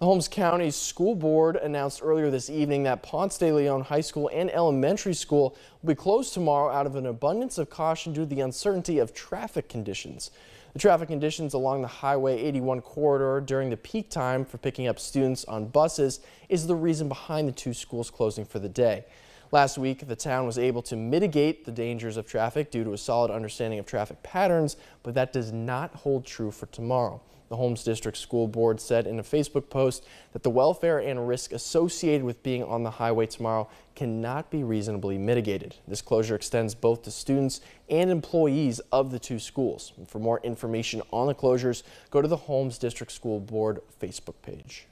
The Holmes County School Board announced earlier this evening that Ponce de Leon High School and Elementary School will be closed tomorrow out of an abundance of caution due to the uncertainty of traffic conditions. The traffic conditions along the Highway 81 corridor during the peak time for picking up students on buses is the reason behind the two schools closing for the day. Last week, the town was able to mitigate the dangers of traffic due to a solid understanding of traffic patterns, but that does not hold true for tomorrow. The Holmes District School Board said in a Facebook post that the welfare and risk associated with being on the highway tomorrow cannot be reasonably mitigated. This closure extends both to students and employees of the two schools. For more information on the closures, go to the Holmes District School Board Facebook page.